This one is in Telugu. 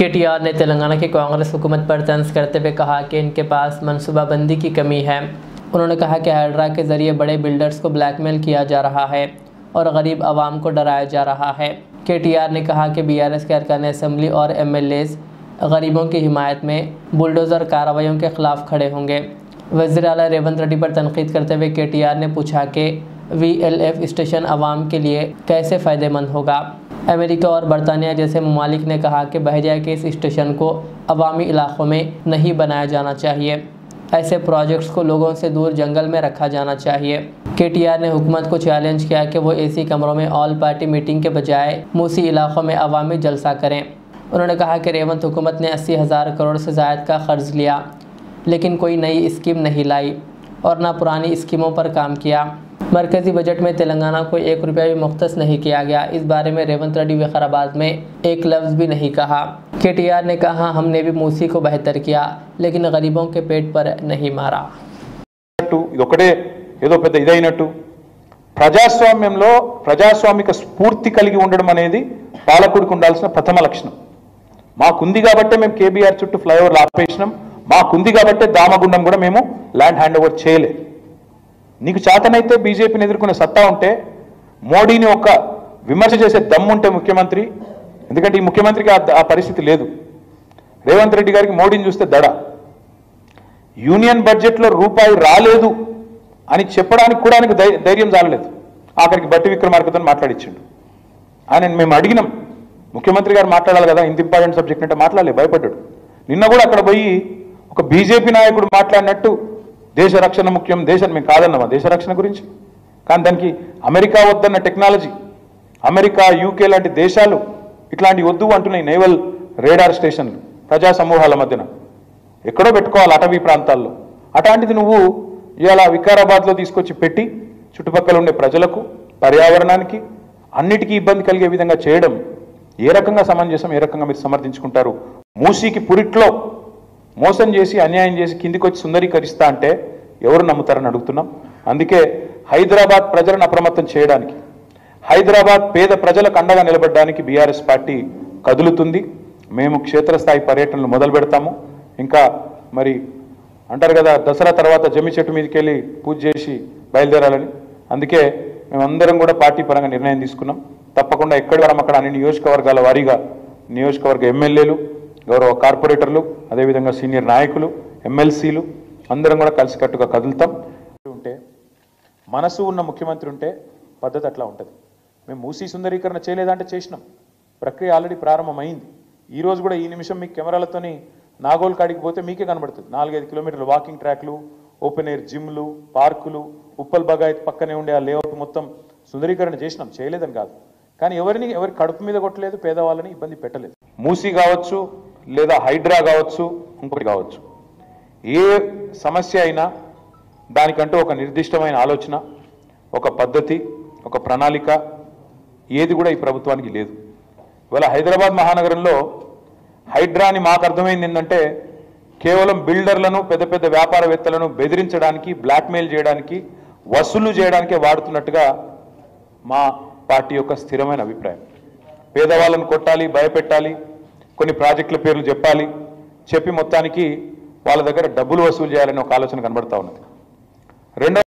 केटीआर ने तेलंगाना की कांग्रेस हुकूमत पर तंज करते हुए कहा कि इनके पास मनसूबाबंदी की कमी है। उन्होंने कहा कि हाइड्रा के ज़रिए बड़े बिल्डर्स को ब्लैकमेल किया जा रहा है और गरीब आवाम को डराया जा रहा है। के टी आर ने कहा कि बी आर एस के अरकान असम्बली और एम एल एज़ गरीबों की हिमायत में बुलडोज़र कार्रवाइयों के खिलाफ खड़े होंगे। वज़ी अला रेवंत रेड्डी पर तनकीद करते हुए के टी आर ने पूछा कि वी एल एफ़ स्टेशन आवाम के लिए कैसे फ़ायदेमंद होगा। अमेरिका और बरतानिया जैसे ममालिक ने कहा कि बहरिया के इस स्टेशन को अवामी इलाकों में नहीं बनाया जाना चाहिए। ऐसे प्रोजेक्ट्स को लोगों से दूर जंगल में रखा जाना चाहिए। के टी आर ने हुकूमत को चैलेंज किया कि वो एसी कमरों में ऑल पार्टी मीटिंग के बजाय मूसी इलाकों में अवामी जलसा करें। उन्होंने कहा कि रेवंत हुकूमत ने अस्सी हज़ार करोड़ से जायद का कर्ज लिया, लेकिन कोई नई स्कीम नहीं लाई और ना पुरानी स्कीमों पर काम किया। मरकज़ी बजट में तेलंगाना को एक रुपया भी मुख्त नहीं किया गया इस बारे में रेवंत रेड्डी विकाराबाद में एक लफ्ज़ भी नहीं कहा के टी आर ने कहा हमने भी मूसी को बेहतर किया लेकिन गरीबों के पेट पर नहीं मारा అన్నట్టు ఇది ఒకటే ఏదో పెద్ద ఇదైనట్టు ప్రజాస్వామ్యంలో ప్రజాస్వామిక స్ఫూర్తి కలిగి ఉండడం అనేది పాలకుడికి ఉండాల్సిన ప్రథమ లక్షణం మాకుంది కాబట్టే మేము కేబీఆర్ చుట్టూ ఫ్లైఓవర్లు ఆపేసినాం మాకుంది కాబట్టే దామగుండం కూడా మేము ల్యాండ్ హ్యాండ్ ఓవర్ చేయలేదు నీకు చేతనైతే బీజేపీని ఎదుర్కొనే సత్తా ఉంటే మోడీని ఒక విమర్శ చేసే దమ్ముంటే ముఖ్యమంత్రి. ఎందుకంటే ఈ ముఖ్యమంత్రికి ఆ- పరిస్థితి లేదు. రేవంత్ రెడ్డి గారికి మోడీని చూస్తే దడ. యూనియన్ బడ్జెట్లో రూపాయి రాలేదు అని చెప్పడానికి కూడా ఆయనకు ధైర్యం చాలలేదు. ఆఖరికి బట్టి విక్రమార్కతో మాట్లాడిచ్చిండు. ఆయన మేము అడిగినాం ముఖ్యమంత్రి గారు మాట్లాడాలి కదా ఇంత ఇంపార్టెంట్ సబ్జెక్ట్ అంటే మాట్లాడలే భయపడ్డాడు. నిన్న కూడా అక్కడ పోయి ఒక బీజేపీ నాయకుడు మాట్లాడినట్టు దేశ రక్షణ ముఖ్యం దేశం మేము కాదన్నామా? దేశ రక్షణ గురించి? కానీ దానికి అమెరికా వద్దన్న టెక్నాలజీ అమెరికా యూకే లాంటి దేశాలు ఇట్లాంటి వద్దు అంటున్నాయి నేవల్ రేడార్ స్టేషన్లు ప్రజా సమూహాల మధ్యన. ఎక్కడో పెట్టుకోవాలి అటవీ ప్రాంతాల్లో. అట్లాంటిది నువ్వు ఇవాళ వికారాబాద్లో తీసుకొచ్చి పెట్టి చుట్టుపక్కల ఉండే ప్రజలకు పర్యావరణానికి అన్నిటికీ ఇబ్బంది కలిగే విధంగా చేయడం ఏ రకంగా సమంజసం ఏ రకంగా మీరు సమర్థించుకుంటారు? మూసీకి పురిట్లో మోసం చేసి అన్యాయం చేసి కిందికి వచ్చి సుందరీకరిస్తా అంటే ఎవరు నమ్ముతారని అడుగుతున్నాం. అందుకే హైదరాబాద్ ప్రజలను అప్రమత్తం చేయడానికి హైదరాబాద్ పేద ప్రజలకు అండగా నిలబడడానికి బీఆర్ఎస్ పార్టీ కదులుతుంది. మేము క్షేత్రస్థాయి పర్యటనలు మొదలు పెడతాము. ఇంకా మరి అంటారు కదా దసరా తర్వాత జమ్మి చెట్టు మీదకి వెళ్ళి పూజ చేసి బయలుదేరాలని. అందుకే మేమందరం కూడా పార్టీ పరంగా నిర్ణయం తీసుకున్నాం. తప్పకుండా ఎక్కడ వరం అక్కడ అన్ని నియోజకవర్గాల వారీగా నియోజకవర్గ ఎమ్మెల్యేలు గౌరవ కార్పొరేటర్లు అదేవిధంగా సీనియర్ నాయకులు ఎమ్మెల్సీలు అందరం కూడా కలిసికట్టుగా కదులుతాం. ఉంటే మనసు ఉన్న ముఖ్యమంత్రి ఉంటే పద్ధతి అట్లా ఉంటుంది. మేము మూసీ సుందరీకరణ చేయలేదంటే చేసినాం. ప్రక్రియ ఆల్రెడీ ప్రారంభమైంది. ఈ రోజు కూడా ఈ నిమిషం మీ కెమెరాలతోని నాగోల్ కాడికి పోతే మీకే కనబడుతుంది. నాలుగైదు కిలోమీటర్లు వాకింగ్ ట్రాక్లు ఓపెన్ ఎయిర్ జిమ్లు పార్కులు ఉప్పల్ బగాయత్ పక్కనే ఉండే ఆ లేఅవుట్ మొత్తం సుందరీకరణ చేసినాం. చేయలేదని కాదు. కానీ ఎవరిని ఎవరి కడుపు మీద కొట్టలేదు పేదవాళ్ళని ఇబ్బంది పెట్టలేదు. మూసీ కావచ్చు లేదా హైడ్రా కావచ్చు ఇంకొకటి కావచ్చు. ఏ సమస్య అయినా దానికంటూ ఒక నిర్దిష్టమైన ఆలోచన ఒక పద్ధతి ఒక ప్రణాళిక ఏది కూడా ఈ ప్రభుత్వానికి లేదు. ఇవాళ హైదరాబాద్ మహానగరంలో హైడ్రాని మాకు అర్థమైంది ఏంటంటే కేవలం బిల్డర్లను పెద్ద పెద్ద వ్యాపారవేత్తలను బెదిరించడానికి బ్లాక్మెయిల్ చేయడానికి వసూలు చేయడానికే వాడుతున్నట్టుగా మా పార్టీ యొక్క స్థిరమైన అభిప్రాయం. పేదవాళ్ళను కొట్టాలి భయపెట్టాలి కొన్ని ప్రాజెక్టుల పేర్లు చెప్పాలి. చెప్పి మొత్తానికి వాళ్ళ దగ్గర డబ్బులు వసూలు చేయాలనే ఒక ఆలోచన కనబడతా ఉన్నది. రెండో